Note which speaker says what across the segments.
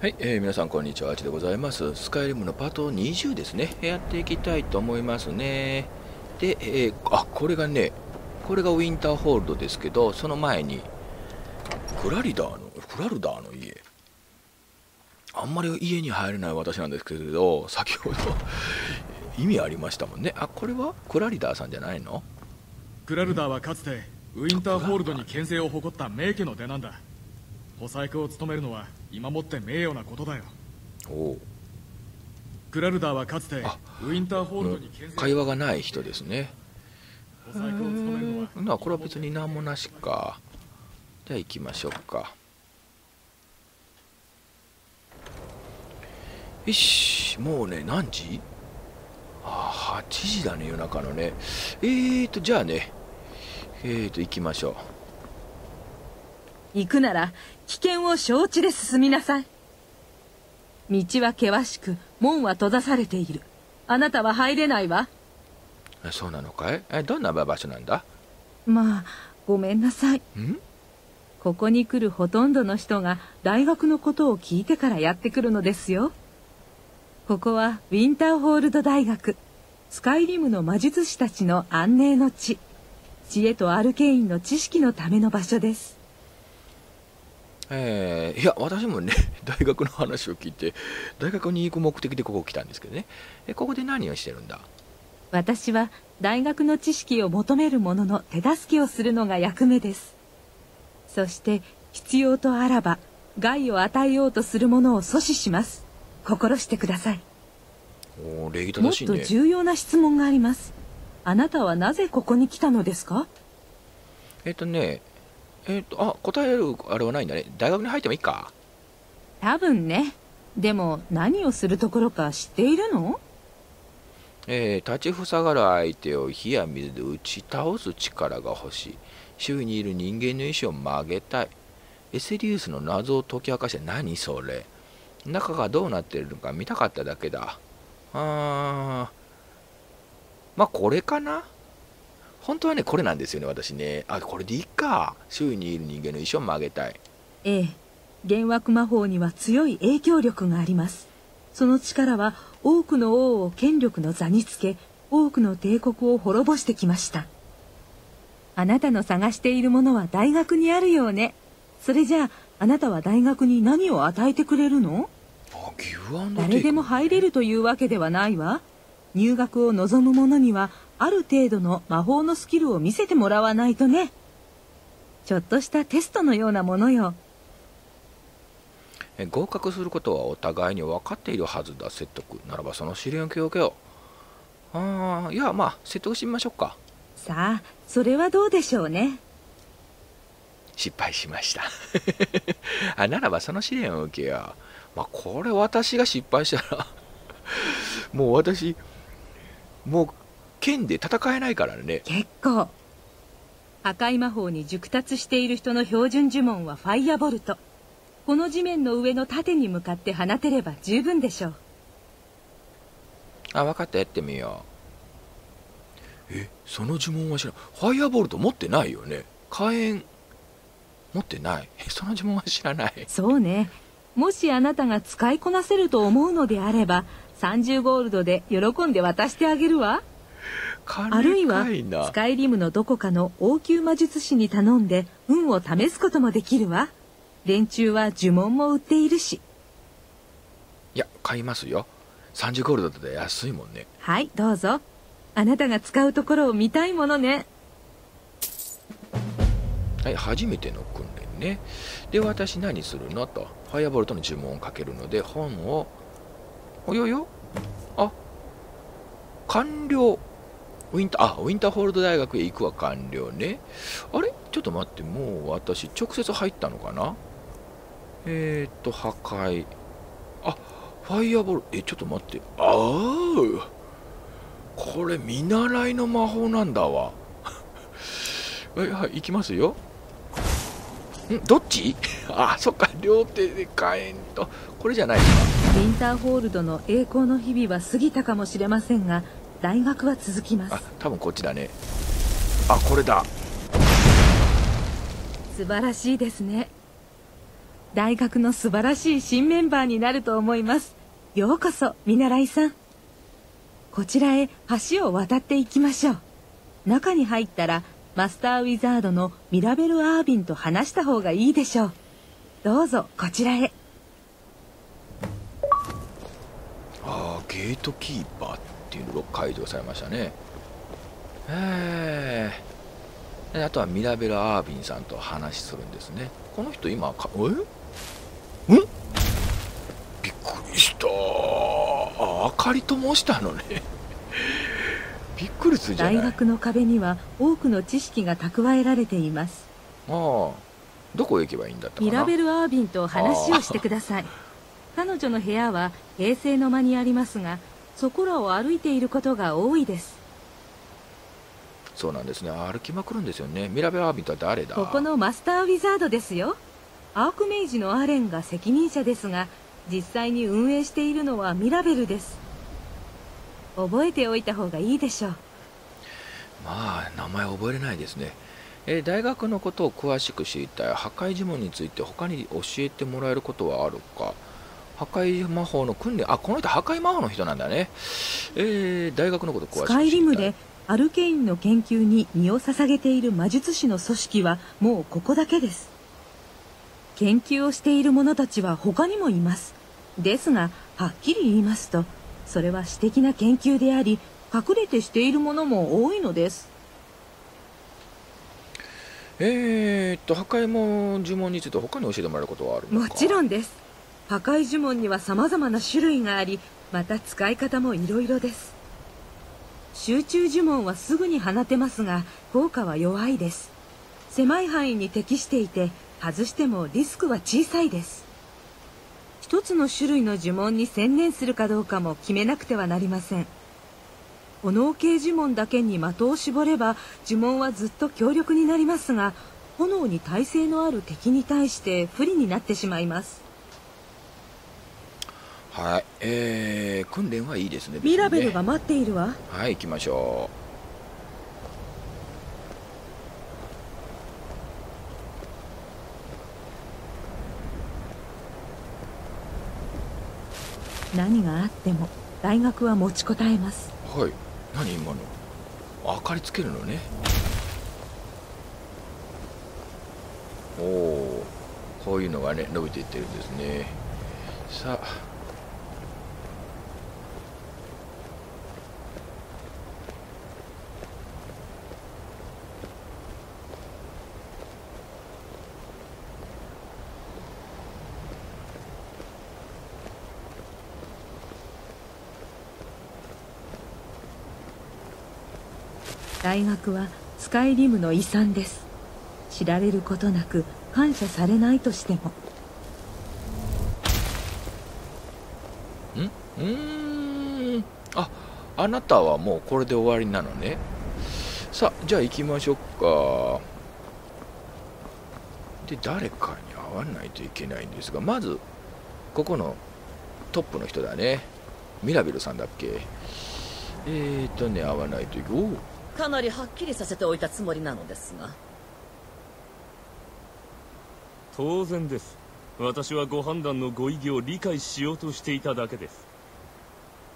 Speaker 1: はい、えー皆さんこんにちは、あちでございます。スカイリムのパート20ですね、やっていきたいと思いますね。で、えーあ、これがね、これがウィンターホールドですけど、その前に、クラリダーの、クラルダーの家。あんまり家に入れない私なんですけれど、先ほど意味ありましたもんね。あ、これはクラリダーさんじゃないの？
Speaker 2: クラルダーはかつてウィンターホールドに牽制を誇った名家の出なんだ補佐役を務めるのは今もって名誉なことだよ。
Speaker 1: おう。
Speaker 2: クラルダーはかつて
Speaker 1: あ
Speaker 2: ウィンターホールドに
Speaker 1: 会話がない人ですね。
Speaker 2: 補佐役を務めるのは
Speaker 1: なこれは別に何もなしか。じゃあ行きましょうか。よしもうね何時？ああ8時だね夜中のね。えーとじゃあね。えーと行きましょ
Speaker 3: 行くなら危険を承知で進みなさい。道は険しく門は閉ざされている。あなたは入れないわ。
Speaker 1: そうなのかい？えどんな場所なんだ？
Speaker 3: まあごめんなさい。
Speaker 1: ん？
Speaker 3: ここに来るほとんどの人が大学のことを聞いてからやってくるのですよ。ここはウィンターホールド大学。スカイリムの魔術師たちの安寧の地。知恵とアルケインの知識のための場所です
Speaker 1: えーいや私もね 大学の話を聞いて大学に行く目的でここ来たんですけどね。えここで何をしてるんだ？
Speaker 3: 私は大学の知識を求める者の手助けをするのが役目です。そして必要とあらば害を与えようとする者を阻止します。心してください。
Speaker 1: おー礼儀
Speaker 3: もっと
Speaker 1: 正しいね。
Speaker 3: 重要な質問があります。あなたはなぜここに来たのですか？
Speaker 1: えっ、とね、えっ、と、あ、答えるあれはないんだね。大学に入ってもいいか。
Speaker 3: 多分ねでも何をするところか知っているの？
Speaker 1: えー立ちふさがる相手を火や水で打ち倒す力が欲しい。周囲にいる人間の意志を曲げたい。エセリウスの謎を解き明かして何それ。中がどうなってるのか見たかっただけだ。あー。まあ、これかな？本当はね、これなんですよね、私ね。あ、これでいいか。周囲にいる人間の意志を曲げたい。
Speaker 3: ええ。幻惑魔法には強い影響力があります。その力は多くの王を権力の座につけ多くの帝国を滅ぼしてきました。あなたの探しているものは大学にあるようね。それじゃああなたは大学に何を与えてくれるの？誰でも入れるというわけではないわ。入学を望む者にはある程度の魔法のスキルを見せてもらわないとね。ちょっとしたテストのようなものよ。
Speaker 1: え合格することはお互いに分かっているはずだ説得。ならばその試練を受けようけよああいやまあ説得してみましょうか。
Speaker 3: さあそれはどうでしょうね。
Speaker 1: 失敗しました。あならばその試練を受けようまあこれ私が失敗したら もう私もう剣で戦えないからね。
Speaker 3: 結構。破壊魔法に熟達している人の標準呪文はファイアボルト。この地面の上の盾に向かって放てれば十分でしょう。
Speaker 1: あ分かった。やってみよう。えその呪文は知らん。ファイアボルト持ってないよね。火炎。持ってない。えその呪文は知らない。
Speaker 3: そうね。もしあなたが使いこなせると思うのであれば30ゴールドで喜んで渡してあげるわあるいはスカイリムのどこかの王宮魔術師に頼んで運を試すこともできるわ。連中は呪文も売っているし。
Speaker 1: いや買いますよ。30ゴールドだって安いもんね。
Speaker 3: はいどうぞ。あなたが使うところを見たいものね。
Speaker 1: はい初めての訓練ね。で私何するのと。ファイアボルトの呪文をかけるので本をおよよ。あ完了ウィンターあウィンターホールド大学へ行くは完了ね。あれ？ちょっと待ってもう私直接入ったのかな？えー、っと破壊。あファイアボール。えちょっと待って。ああこれ見習いの魔法なんだわ。はいはい行きますよ。ん？どっち？あそっか両手で火炎と。これじゃないですか。
Speaker 3: ウィンターホールドの栄光の日々は過ぎたかもしれませんが大学は続きます。
Speaker 1: あ多分こっちだね。あこれだ。
Speaker 3: 素晴らしいですね。大学の素晴らしい新メンバーになると思います。ようこそ見習いさん。こちらへ橋を渡っていきましょう。中に入ったらマスターウィザードのミラベル・アービンと話した方がいいでしょう。どうぞこちらへ。
Speaker 1: ああゲートキーパーっていうのが解除されましたね。ええあとはミラベル・アービンさんと話するんですね。この人今かえ？ん？びっくりした。ああかりと申したのね。びっくりするじゃない。
Speaker 3: 大学の壁には多くの知識が蓄えられています。
Speaker 1: ああ。どこへ行けばいいんだったかな？
Speaker 3: ミラベル・アービンと話をしてください。彼女の部屋は平成の間にありますがそこらを歩いていることが多いです。
Speaker 1: そうなんですね。歩きまくるんですよね。ミラベル・アービンとは誰だ？
Speaker 3: ここのマスター・ウィザードですよ。アークメイジのアレンが責任者ですが実際に運営しているのはミラベルです。覚えておいた方がいいでしょう。
Speaker 1: まあ名前覚えれないですね。えー大学のことを詳しく知りたい。破壊呪文について他に教えてもらえることはあるか？破壊魔法の訓練あこの人破壊魔法の人なんだね。えー大学のこと詳しく
Speaker 3: スカイリムでアルケインの研究に身を捧げている魔術師の組織はもうここだけです。研究をしている者たちは他にもいます。ですがはっきり言いますとそれは私的な研究であり隠れてしているものも多いのです。
Speaker 1: えー、っと破壊も呪文について他に教えてもらえることはあるの
Speaker 3: も
Speaker 1: か
Speaker 3: ちろんです破壊呪文には様々な種類がありまた使い方もいろいろです。集中呪文はすぐに放てますが効果は弱いです。狭い範囲に適していて外してもリスクは小さいです。一つの種類の呪文に専念するかどうかも決めなくてはなりません。炎系呪文だけに的を絞れば呪文はずっと強力になりますが炎に耐性のある敵に対して不利になってしまいます。
Speaker 1: はい。えー、訓練はいいですね
Speaker 3: ミラベルが待っているわ。
Speaker 1: はい行きましょ
Speaker 3: 何があっても大学は持ちこたえます。
Speaker 1: うはい。何今の？明かりつけるのね。おおこういうのがね伸びていってるんですね。さあ
Speaker 3: 大学はスカイリムの遺産です。知られることなく感謝されないとしても。
Speaker 1: ん？うん。ああなたはもうこれで終わりなのね。さあじゃあ行きましょうか。で誰かに会わないといけないんですがまずここのトップの人だね。ミラベルさんだっけ？えーとね会わないといけおう。
Speaker 4: かなりはっきりさせておいたつもりなのですが。
Speaker 5: 当然です。私はご判断のご意義を理解しようとしていただけです。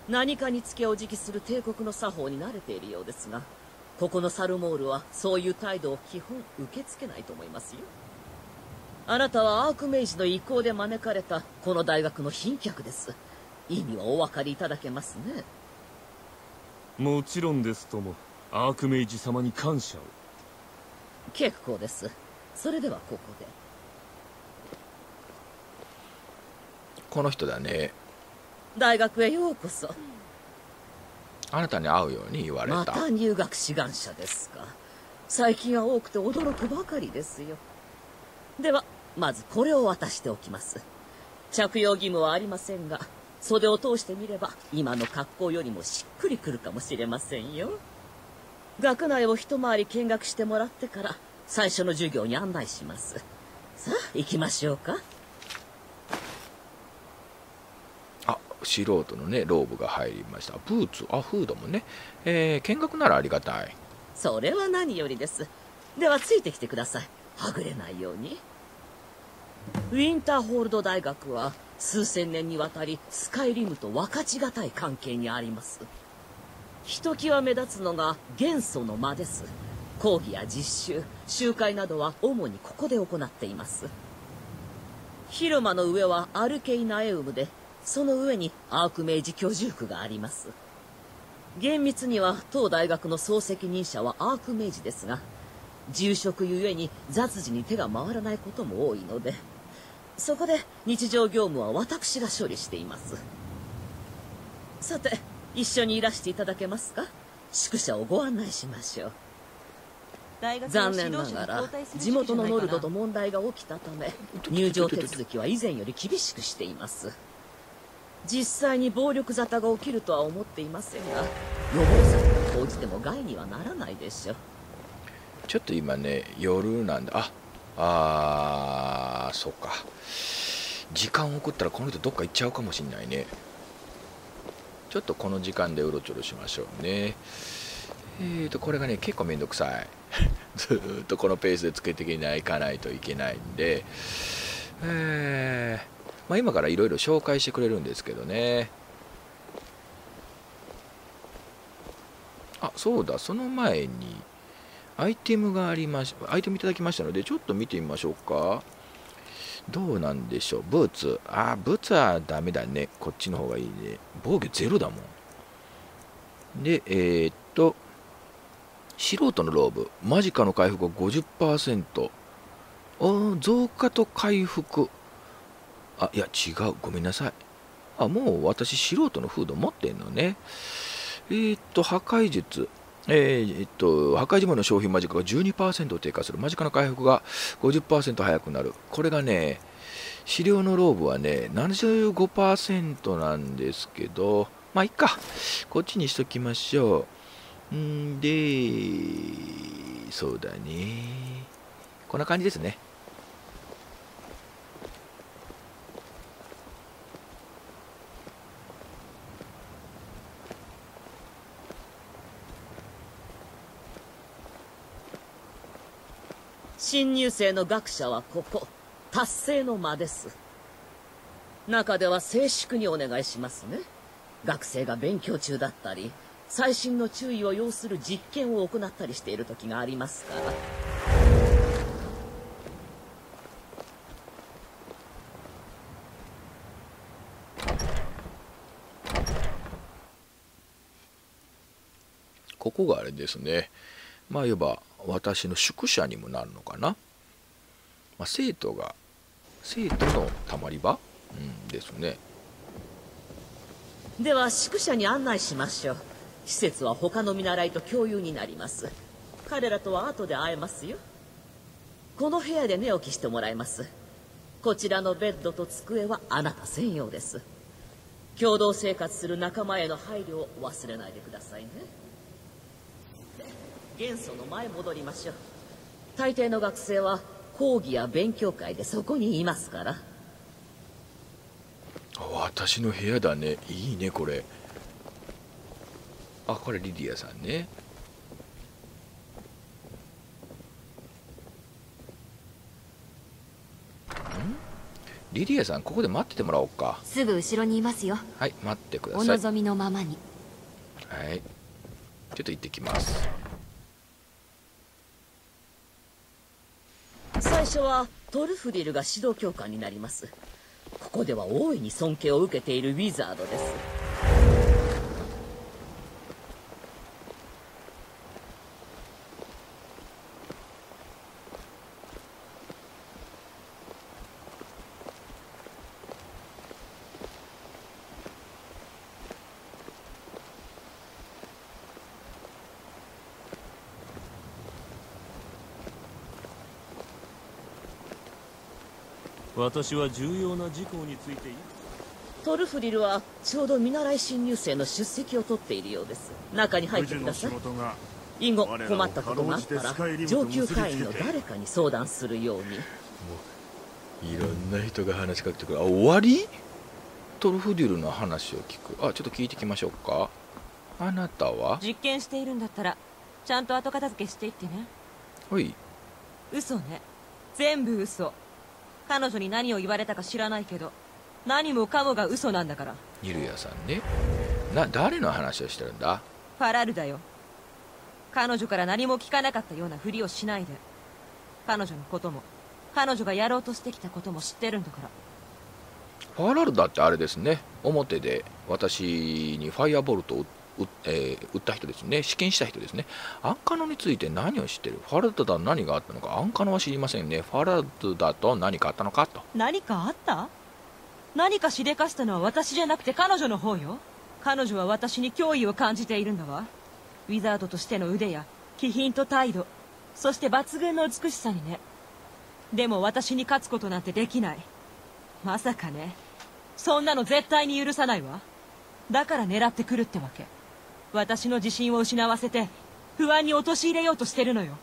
Speaker 4: 何かにつけお辞儀する帝国の作法に慣れているようですがここのサルモールはそういう態度を基本受け付けないと思いますよ。あなたはアークメイジの意向で招かれたこの大学の賓客です。意味はお分かりいただけますね。
Speaker 5: もちろんですともアークメイジ様に感謝を。
Speaker 4: 結構です。それではここで。
Speaker 1: この人だね。
Speaker 4: 大学へようこそ。
Speaker 1: あなたに会うように言われた、
Speaker 4: また入学志願者ですか。最近は多くて驚くばかりですよ。ではまずこれを渡しておきます。着用義務はありませんが袖を通してみれば今の格好よりもしっくりくるかもしれませんよ学内を一回り見学してもらってから最初の授業に案内します。さあ行きましょうか。
Speaker 1: あ素人のねローブが入りました。ブーツあフードもね。えー、見学ならありがたい。
Speaker 4: それは何よりです。ではついてきてください。はぐれないように。ウィンターホールド大学は数千年にわたりスカイリムと分かちがたい関係にありますひときわ目立つのが元素の間です。講義や実習集会などは主にここで行っています。広間の上はアルケイナエウムでその上にアークメイジ居住区があります。厳密には当大学の総責任者はアークメイジですが住職ゆえに雑事に手が回らないことも多いのでそこで日常業務は私が処理しています。さて一緒にいらしていただけますか？宿舎をご案内しましょう。残念ながら地元のノルドと問題が起きたため 入場手続きは以前より厳しくしています。実際に暴力沙汰が起きるとは思っていませんが予防策を講じても害にはならないでしょう。
Speaker 1: ちょっと今ね夜なんだああーそうか。時間送ったらこの人どっか行っちゃうかもしんないねちょっとこの時間でうろちょろしましょうね。えーとこれがね結構めんどくさい。ずーっとこのペースでつけていかないといけないんで。えーまあ、今からいろいろ紹介してくれるんですけどね。あそうだその前にアイテムがありましアイテムいただきましたのでちょっと見てみましょうか。どうなんでしょう？ブーツ。ああブーツはダメだね。こっちの方がいいね。防御ゼロだもん。でえー、っと素人のローブ。マジカの回復が50%あ増加と回復。あいや違う。ごめんなさい。あもう私素人のフード持ってんのね。えー、っと破壊術。えー、えっと、破壊呪文の消費間近が12%低下する。間近の回復が50%早くなる。これがね、資料のローブはね、75%なんですけど、まあ、いっか。こっちにしときましょう。んで、そうだね。こんな感じですね。
Speaker 4: 新入生の学者はここ達成の間です。中では静粛にお願いしますね。学生が勉強中だったり細心の注意を要する実験を行ったりしている時がありますから。
Speaker 1: ここがあれですね。まあ、いわば私の宿舎にもなるのかな？まあ、生徒が、生徒のたまり場、うん、ですね。
Speaker 4: では宿舎に案内しましょう。施設は他の見習いと共有になります。彼らとは後で会えますよ。この部屋で寝起きしてもらいます。こちらのベッドと机はあなた専用です。共同生活する仲間への配慮を忘れないでくださいね。元素の前戻りましょう大抵の学生は講義や勉強会でそこにいますから
Speaker 1: 私の部屋だね。いいね、これ。あ、これリディアさんね。ん？リディアさん、ここで待っててもらおうか。
Speaker 6: すぐ後ろにいますよ
Speaker 1: はい、待ってくだ
Speaker 6: お
Speaker 1: さい。
Speaker 6: 望みのままに
Speaker 1: はい。ちょっと行ってきます。
Speaker 4: 初はトルフリルが指導教官になります。ここでは大いに尊敬を受けているウィザードです。
Speaker 5: 私は重要な事項について
Speaker 4: トルフリルはちょうど見習い新入生の出席を取っているようです。中に入ってください。
Speaker 7: が
Speaker 4: 以後困ったことがあったら上級会員の誰かに相談するように。
Speaker 1: いろんな人が話しかけてくる。あ、終わり？トルフデュルの話を聞く。あ、ちょっと聞いてきましょうか。あなたは？
Speaker 8: 実験しているんだったらちゃんと後片付けしていってね。
Speaker 1: はい。
Speaker 8: 嘘ね。全部嘘彼女に何を言われたか知らないけど何もかもが嘘なんだから。
Speaker 1: ニルヤさんね。な誰の話をしてるんだ？
Speaker 8: ファラルだよ。彼女から何も聞かなかったようなふりをしないで。彼女のことも彼女がやろうとしてきたことも知ってるんだから。
Speaker 1: ファラルだってあれですね。表で私にファイアボルトを撃,、えー撃った人ですね。試験した人ですね。アンカノについて何を知ってる？ファラルだと何があったのか？アンカノは知りませんね。ファラルだと何かあったのかと。
Speaker 8: 何かあった？何かしでかしたのは私じゃなくて彼女の方よ。彼女は私に脅威を感じているんだわ。ウィザードとしての腕や気品と態度そして抜群の美しさにね。でも私に勝つことなんてできない。まさかね。そんなの絶対に許さないわ。だから狙ってくるってわけ。私の自信を失わせて不安に陥れようとしてるのよ。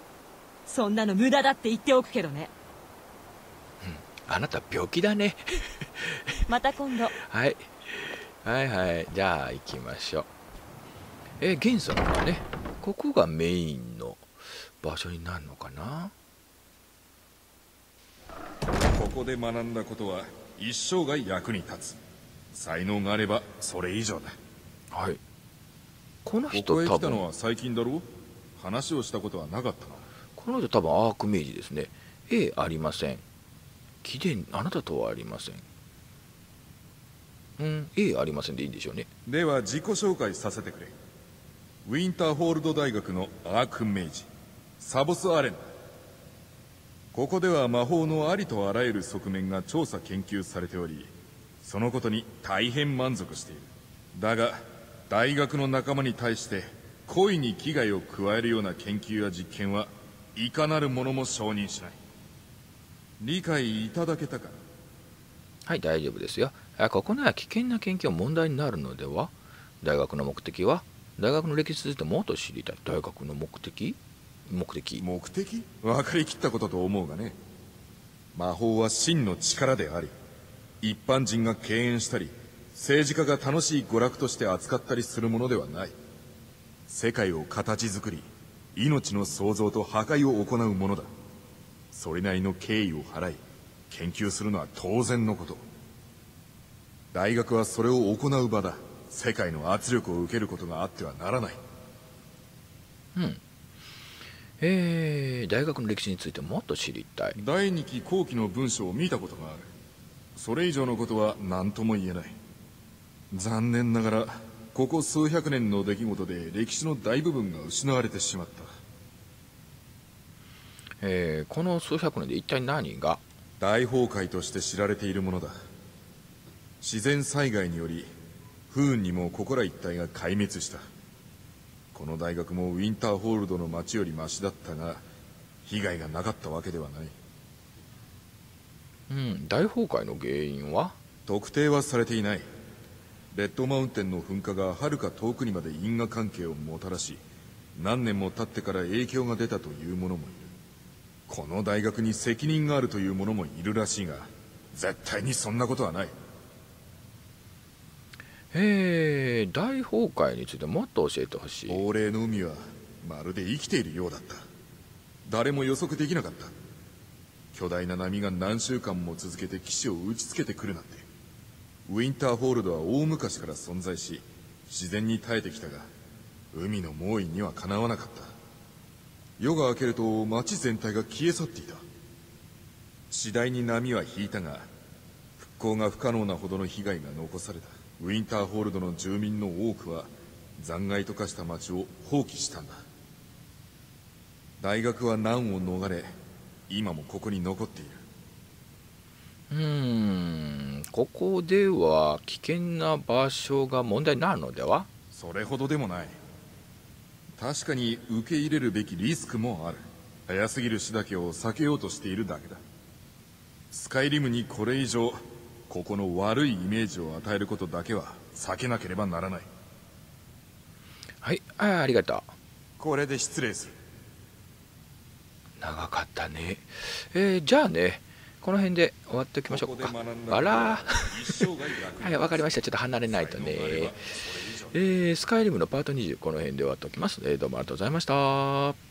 Speaker 8: そんなの無駄だって言っておくけどね。
Speaker 1: あなた病気だね。
Speaker 8: また今度。
Speaker 1: はい。はいはい。じゃあ行きましょう。えゲンさんはねここがメインの場所になるのかな？
Speaker 7: ここで学んだことは一生涯役に立つ。才能があればそれ以上だ。
Speaker 1: はいこの人多分
Speaker 7: 来たのは最近だろ？う話をしたことはなかったな
Speaker 1: この人多分アークメイジですね。A ありません。貴殿あなたとはありません。うん A ありませんでいいんでしょうね。
Speaker 7: では自己紹介させてくれ。ウィンターホールド大学のアークメイジサボス・アレン。だここでは魔法のありとあらゆる側面が調査研究されておりそのことに大変満足している。だが大学の仲間に対して故意に危害を加えるような研究や実験はいかなる者も承認しない。理解いただけたかな？
Speaker 1: はい大丈夫ですよ。あここには危険な研究は問題になるのでは？大学の目的は？大学の歴史についてもっと知りたい。大学の目的？目的？
Speaker 7: 目的？分かりきったことと思うがね。魔法は真の力であり一般人が敬遠したり政治家が楽しい娯楽として扱ったりするものではない。世界を形作り命の創造と破壊を行うものだ。それなりの敬意を払い研究するのは当然のこと。大学はそれを行う場だ。世界の圧力を受けることがあってはならない。
Speaker 1: えー、大学の歴史についてもっと知りたい。
Speaker 7: 第二期後期の文章を見たことがある。それ以上のことは何とも言えない残念ながらここ数百年の出来事で歴史の大部分が失われてしまった。
Speaker 1: えーこの数百年で一体何が？
Speaker 7: 大崩壊として知られているものだ。自然災害により不運にもここら一帯が壊滅した。この大学もウィンターホールドの町よりマシだったが被害がなかったわけではない。
Speaker 1: うん大崩壊の原因は？
Speaker 7: 特定はされていないレッドマウンテンの噴火がはるか遠くにまで因果関係をもたらし何年も経ってから影響が出たという者もいる。この大学に責任があるという者もいるらしいが絶対にそんなことはない。
Speaker 1: えー、大崩壊についてもっと教えてほしい。
Speaker 7: 亡霊の海はまるで生きているようだった。誰も予測できなかった。巨大な波が何週間も続けて岸を打ちつけてくるなんてウィンターホールドは大昔から存在し自然に耐えてきたが海の猛威にはかなわなかった。夜が明けると街全体が消え去っていた。次第に波は引いたが復興が不可能なほどの被害が残された。ウィンターホールドの住民の多くは残骸と化した町を放棄したんだ。大学は難を逃れ今もここに残っている。
Speaker 1: うーん。ここでは危険な場所が問題になるのでは？
Speaker 7: それほどでもない。確かに受け入れるべきリスクもある。早すぎる死だけを避けようとしているだけだ。スカイリムにこれ以上ここの悪いイメージを与えることだけは避けなければならない。
Speaker 1: はい。あありがとう。
Speaker 7: これで失礼する。
Speaker 1: 長かったね。えーじゃあねこの辺で終わっておきましょう。かあら。はいわかりました。ちょっと離れないとね。えースカイリムのパート20この辺で終わっておきます、えーどうもありがとうございました